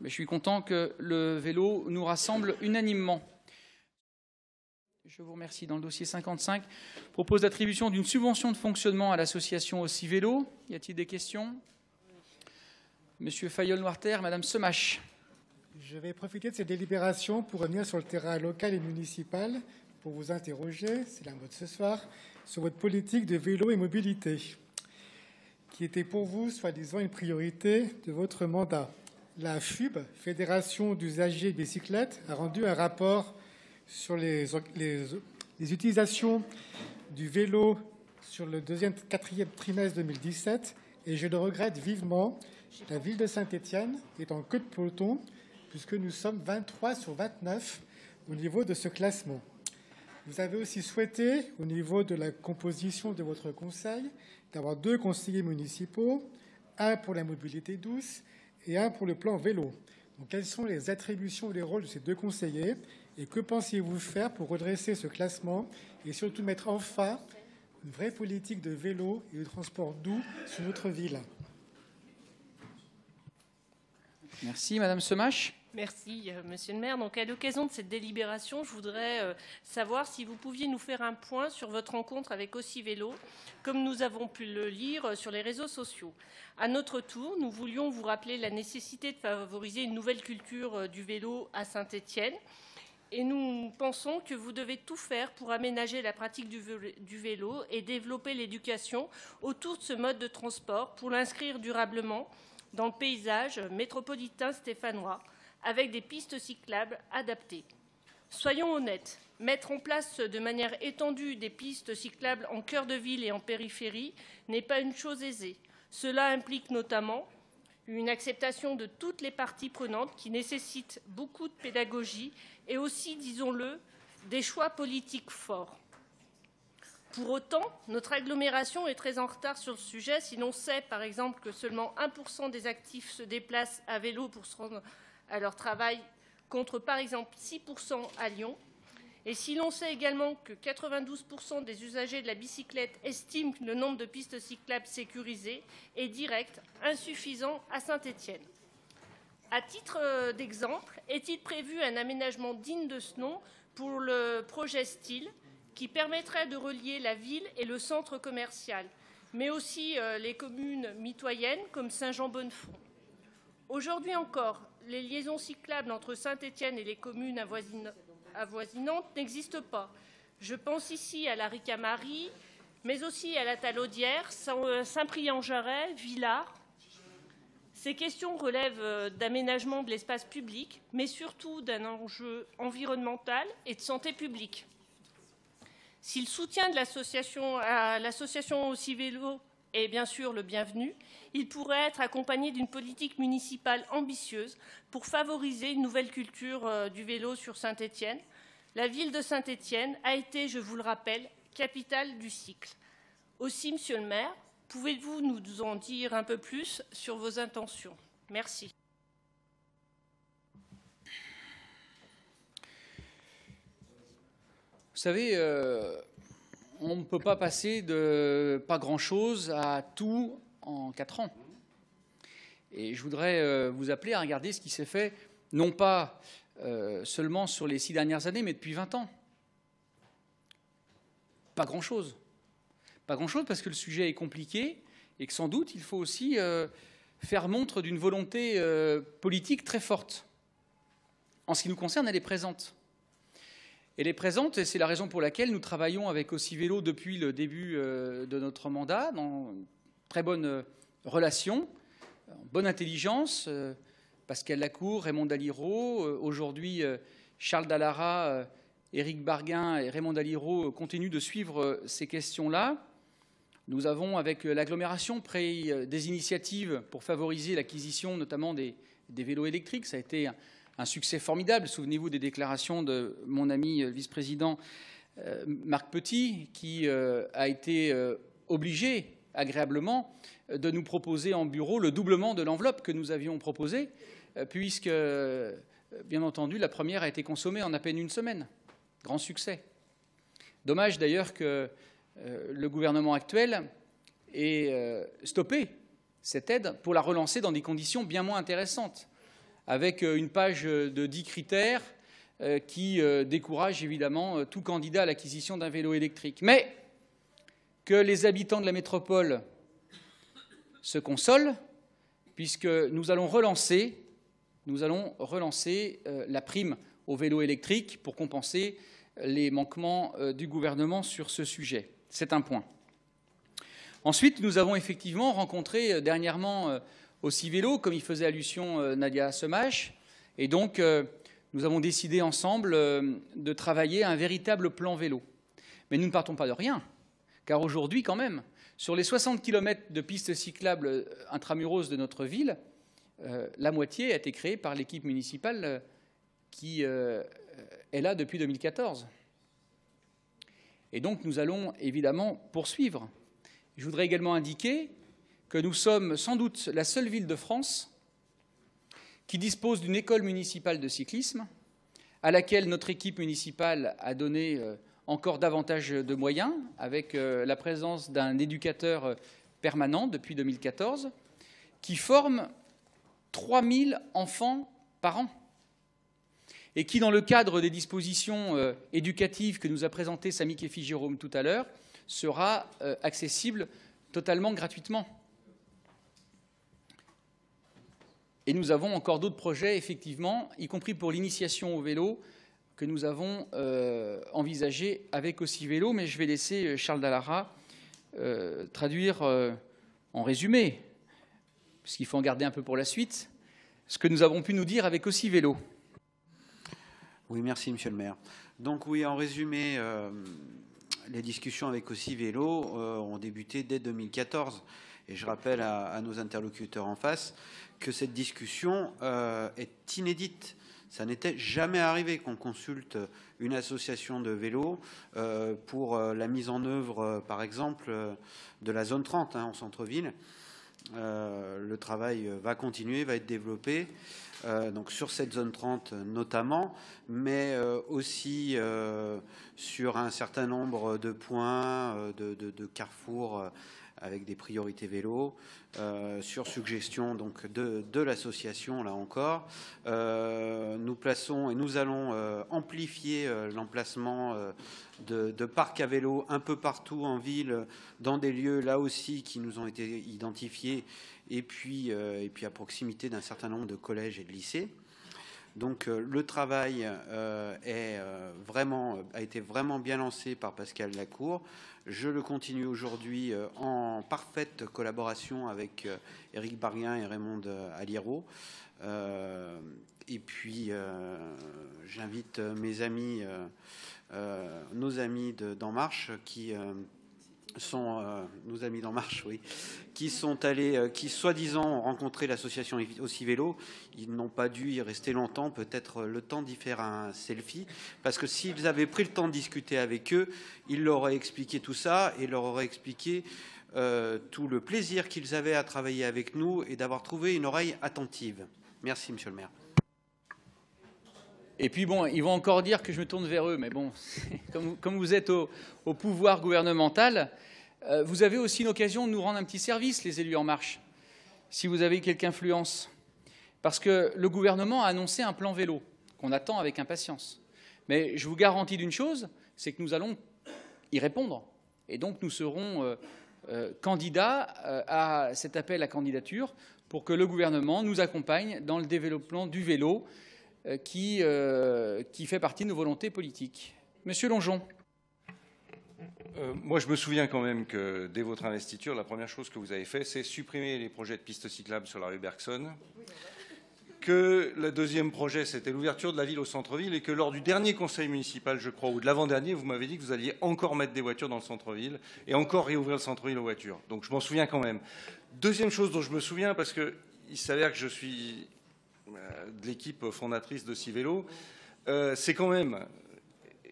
Mais je suis content que le vélo nous rassemble unanimement. Je vous remercie. Dans le dossier 55, propose l'attribution d'une subvention de fonctionnement à l'association Aussi Vélo. Y a-t-il des questions? Monsieur Fayol-Noirter, Madame Semache. Je vais profiter de ces délibérations pour revenir sur le terrain local et municipal pour vous interroger, c'est la mode ce soir, sur votre politique de vélo et mobilité, qui était pour vous, soi-disant, une priorité de votre mandat. La FUB, Fédération d'usagers de bicyclettes, a rendu un rapport sur les, utilisations du vélo sur le deuxième, quatrième trimestre 2017 et je le regrette vivement. La ville de Saint-Étienne est en queue de peloton puisque nous sommes 23 sur 29 au niveau de ce classement. Vous avez aussi souhaité, au niveau de la composition de votre conseil, d'avoir deux conseillers municipaux, un pour la mobilité douce et un pour le plan vélo. quelles sont les attributions et les rôles de ces deux conseillers et que pensez-vous faire pour redresser ce classement et surtout mettre enfin une vraie politique de vélo et de transport doux sur notre ville? Merci. Madame Semache Merci, euh, Monsieur le maire. Donc, à l'occasion de cette délibération, je voudrais euh, savoir si vous pouviez nous faire un point sur votre rencontre avec Aussi Vélo, comme nous avons pu le lire euh, sur les réseaux sociaux. À notre tour, nous voulions vous rappeler la nécessité de favoriser une nouvelle culture du vélo à Saint-Étienne. Et nous pensons que vous devez tout faire pour aménager la pratique du vélo et développer l'éducation autour de ce mode de transport pour l'inscrire durablement dans le paysage métropolitain stéphanois avec des pistes cyclables adaptées. Soyons honnêtes, mettre en place de manière étendue des pistes cyclables en cœur de ville et en périphérie n'est pas une chose aisée. Cela implique notamment une acceptation de toutes les parties prenantes qui nécessite beaucoup de pédagogie et aussi, disons-le, des choix politiques forts. Pour autant, notre agglomération est très en retard sur le sujet si l'on sait, par exemple, que seulement 1% des actifs se déplacent à vélo pour se rendre à leur travail, contre par exemple 6% à Lyon. Et si l'on sait également que 92% des usagers de la bicyclette estiment que le nombre de pistes cyclables sécurisées est direct, insuffisant à Saint-Étienne. À titre euh, d'exemple, est-il prévu un aménagement digne de ce nom pour le projet Style qui permettrait de relier la ville et le centre commercial, mais aussi euh, les communes mitoyennes comme Saint-Jean-Bonnefond? Aujourd'hui encore, les liaisons cyclables entre Saint-Étienne et les communes avoisinantes n'existent pas. Je pense ici à la Ricamarie, mais aussi à la Talaudière, Saint-Priant-Jarret, Villars. Ces questions relèvent euh, d'aménagement de l'espace public, mais surtout d'un enjeu environnemental et de santé publique. Si le soutien de l'association l'association aussi vélo est bien sûr le bienvenu, il pourrait être accompagné d'une politique municipale ambitieuse pour favoriser une nouvelle culture euh, du vélo sur Saint-Étienne. La ville de Saint-Étienne a été, je vous le rappelle, capitale du cycle. Aussi, Monsieur le maire, pouvez-vous nous en dire un peu plus sur vos intentions? Merci. Vous savez, euh, on ne peut pas passer de pas grand-chose à tout en quatre ans. Et je voudrais euh, vous appeler à regarder ce qui s'est fait, non pas euh, seulement sur les six dernières années, mais depuis 20 ans. Pas grand-chose. Pas grand-chose parce que le sujet est compliqué et que sans doute il faut aussi euh, faire montre d'une volonté politique très forte. En ce qui nous concerne, elle est présente. Elle est présente et c'est la raison pour laquelle nous travaillons avec Aussi Vélo depuis le début de notre mandat, dans très bonne relation en bonne intelligence. Euh, Pascal Lacour, Raymond Daliro, euh, aujourd'hui euh, Charles Dallara, Éric Barguin et Raymond Daliro continuent de suivre ces questions-là. Nous avons, avec l'agglomération, pris des initiatives pour favoriser l'acquisition notamment des, vélos électriques. Ça a été succès formidable. Souvenez-vous des déclarations de mon ami vice-président Marc Petit, qui a été obligé agréablement de nous proposer en bureau le doublement de l'enveloppe que nous avions proposée, euh, puisque, euh, bien entendu, la première a été consommée en à peine une semaine. Grand succès. Dommage d'ailleurs que euh, le gouvernement actuel ait stoppé cette aide pour la relancer dans des conditions bien moins intéressantes, avec une page de 10 critères qui décourage évidemment tout candidat à l'acquisition d'un vélo électrique. Mais que les habitants de la métropole se consolent, puisque nous allons relancer, la prime au vélo électrique pour compenser les manquements du gouvernement sur ce sujet. C'est un point. Ensuite, nous avons effectivement rencontré euh, dernièrement euh, aussi vélo, comme y faisait allusion euh, Nadia Semache, et donc nous avons décidé ensemble de travailler un véritable plan vélo. Mais nous ne partons pas de rien, car aujourd'hui, quand même, sur les 60 km de pistes cyclables intramuros de notre ville, la moitié a été créée par l'équipe municipale qui est là depuis 2014. Et donc nous allons évidemment poursuivre. Je voudrais également indiquer que nous sommes sans doute la seule ville de France qui dispose d'une école municipale de cyclisme, à laquelle notre équipe municipale a donné euh, encore davantage de moyens, avec euh, la présence d'un éducateur euh, permanent depuis 2014, qui forme 3000 enfants par an et qui, dans le cadre des dispositions éducatives que nous a présentées Samy Kefi Jérôme tout à l'heure, sera accessible totalement gratuitement. Et nous avons encore d'autres projets, effectivement, y compris pour l'initiation au vélo, que nous avons euh, envisagé avec aussi vélo, mais je vais laisser euh, Charles Dallara traduire en résumé, puisqu'il faut en garder un peu pour la suite, ce que nous avons pu nous dire avec aussi vélo. Oui, merci, Monsieur le maire. Donc oui, en résumé, les discussions avec aussi Vélo euh, ont débuté dès 2014. Et je rappelle à, nos interlocuteurs en face que cette discussion euh, est inédite. Ça n'était jamais arrivé qu'on consulte une association de vélos euh, pour la mise en œuvre, par exemple, de la zone 30 hein, en centre-ville. le travail va continuer, va être développé. Euh, donc sur cette zone 30 notamment, mais euh, aussi euh, sur un certain nombre de points, de, carrefours avec des priorités vélo, sur suggestion donc de, l'association là encore. nous plaçons et nous allons amplifier l'emplacement de, parcs à vélo un peu partout en ville, dans des lieux là aussi qui nous ont été identifiés euh, et puis à proximité d'un certain nombre de collèges et de lycées. Donc euh, le travail euh, vraiment, a été vraiment bien lancé par Pascal Lacour. Je le continue aujourd'hui en parfaite collaboration avec Éric Barguin et Raymond Aliero. et puis j'invite mes amis, nos amis d'En Marche qui sont euh, nos amis d'En Marche, oui, qui sont allés, euh, qui soi-disant ont rencontré l'association aussi vélo. Ils n'ont pas dû y rester longtemps, peut-être le temps d'y faire un selfie, parce que s'ils avaient pris le temps de discuter avec eux, ils leur auraient expliqué tout ça et leur auraient expliqué euh, tout le plaisir qu'ils avaient à travailler avec nous et d'avoir trouvé une oreille attentive. Merci, Monsieur le maire. Et puis bon, ils vont encore dire que je me tourne vers eux, mais bon, comme, vous êtes au, pouvoir gouvernemental, euh, vous avez aussi une occasion de nous rendre un petit service, les élus en marche, si vous avez quelque influence. Parce que le gouvernement a annoncé un plan vélo qu'on attend avec impatience. Mais je vous garantis d'une chose, c'est que nous allons y répondre. Et donc nous serons euh, euh, candidats à cet appel à candidature pour que le gouvernement nous accompagne dans le développement du vélo qui, euh, qui fait partie de nos volontés politiques. Monsieur Longeon. Euh, moi, je me souviens quand même que dès votre investiture, la première chose que vous avez fait, c'est supprimer les projets de pistes cyclables sur la rue Bergson. Que le deuxième projet, c'était l'ouverture de la ville au centre-ville et que lors du dernier conseil municipal, je crois, ou de l'avant-dernier, vous m'avez dit que vous alliez encore mettre des voitures dans le centre-ville et encore réouvrir le centre-ville aux voitures. Donc je m'en souviens quand même. Deuxième chose dont je me souviens, parce qu'il s'avère que je suis euh, de l'équipe fondatrice de Civelo, euh, c'est quand même,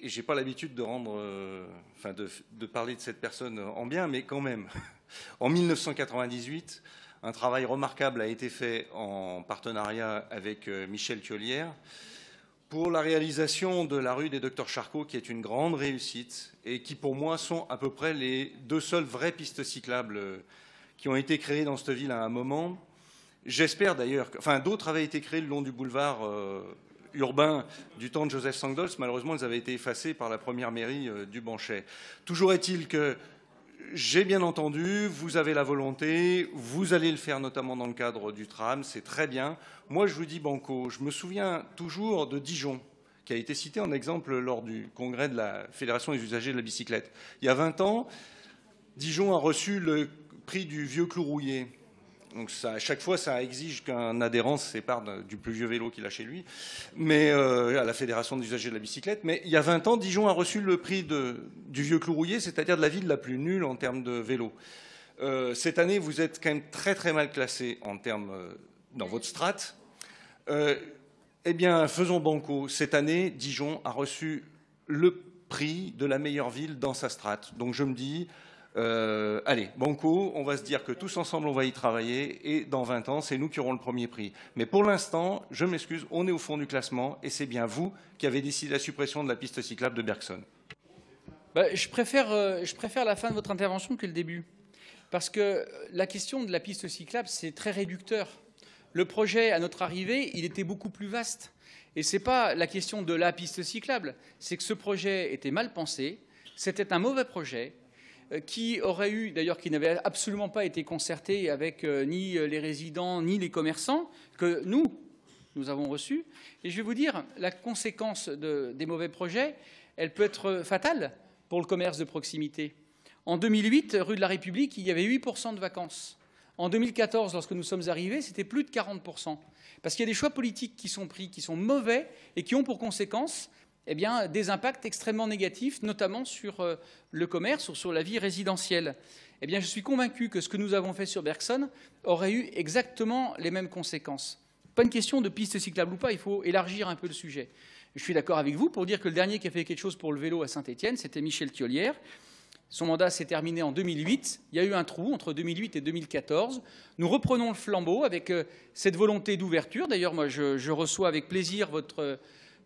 et j'ai pas l'habitude de rendre, euh, de, parler de cette personne en bien, mais quand même, en 1998, un travail remarquable a été fait en partenariat avec Michel Thiolière pour la réalisation de la rue des Docteurs Charcot, qui est une grande réussite et qui, pour moi, sont à peu près les deux seules vraies pistes cyclables qui ont été créées dans cette ville à un moment J'espère d'ailleurs, enfin d'autres avaient été créés le long du boulevard euh, urbain du temps de Joseph Sangdols. Malheureusement, ils avaient été effacés par la première mairie euh, du Banchet. Toujours est-il que j'ai bien entendu, vous avez la volonté, vous allez le faire notamment dans le cadre du tram, c'est très bien. Moi, je vous dis banco, je me souviens toujours de Dijon, qui a été cité en exemple lors du congrès de la Fédération des usagers de la bicyclette. Il y a 20 ans, Dijon a reçu le prix du vieux clou rouillé. Donc à chaque fois, ça exige qu'un adhérent se sépare du plus vieux vélo qu'il a chez lui, mais euh, à la Fédération des usagers de la bicyclette. Mais il y a 20 ans, Dijon a reçu le prix du vieux clou rouillé, c'est-à-dire de la ville la plus nulle en termes de vélo. Euh, cette année, vous êtes quand même très très mal classé en termes euh, dans votre strate. eh bien, faisons banco. Cette année, Dijon a reçu le prix de la meilleure ville dans sa strate. Donc je me dis, euh, allez, Banco, on va se dire que tous ensemble, on va y travailler et dans 20 ans, c'est nous qui aurons le premier prix. Mais pour l'instant, je m'excuse, on est au fond du classement et c'est bien vous qui avez décidé la suppression de la piste cyclable de Bergson. Bah, je, préfère, euh, je préfère la fin de votre intervention que le début. Parce que la question de la piste cyclable, c'est très réducteur. Le projet, à notre arrivée, il était beaucoup plus vaste. Et ce n'est pas la question de la piste cyclable, c'est que ce projet était mal pensé, c'était un mauvais projet, qui aurait eu, d'ailleurs, qui n'avait absolument pas été concerté avec euh, ni euh, les résidents ni les commerçants, que nous, nous avons reçus. Et je vais vous dire, la conséquence des mauvais projets, elle peut être fatale pour le commerce de proximité. En 2008, rue de la République, il y avait 8% de vacances. En 2014, lorsque nous sommes arrivés, c'était plus de 40%. Parce qu'il y a des choix politiques qui sont pris, qui sont mauvais et qui ont pour conséquence eh bien, des impacts extrêmement négatifs, notamment sur euh, le commerce ou sur la vie résidentielle. Eh bien, je suis convaincu que ce que nous avons fait sur Bergson aurait eu exactement les mêmes conséquences. Pas une question de piste cyclable ou pas, il faut élargir un peu le sujet. Je suis d'accord avec vous pour dire que le dernier qui a fait quelque chose pour le vélo à Saint-Étienne, c'était Michel Thiolière. Son mandat s'est terminé en 2008. Il y a eu un trou entre 2008 et 2014. Nous reprenons le flambeau avec euh, cette volonté d'ouverture. D'ailleurs, moi, je, je, reçois avec plaisir votre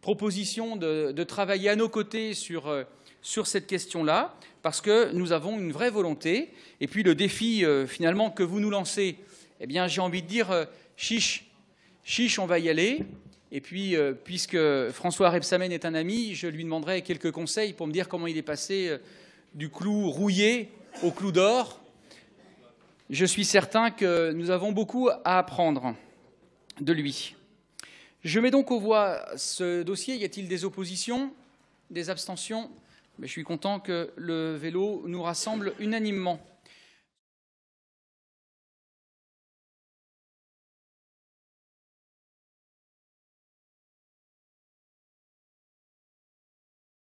proposition de, travailler à nos côtés sur, euh, sur cette question-là, parce que nous avons une vraie volonté. Et puis le défi, euh, finalement, que vous nous lancez, eh bien, j'ai envie de dire, euh, chiche, chiche, on va y aller. Et puis, puisque François Rebsamen est un ami, je lui demanderai quelques conseils pour me dire comment il est passé du clou rouillé au clou d'or. Je suis certain que nous avons beaucoup à apprendre de lui. Je mets donc aux voix ce dossier. Y a-t-il des oppositions Des abstentions? Mais Je suis content que le vélo nous rassemble unanimement.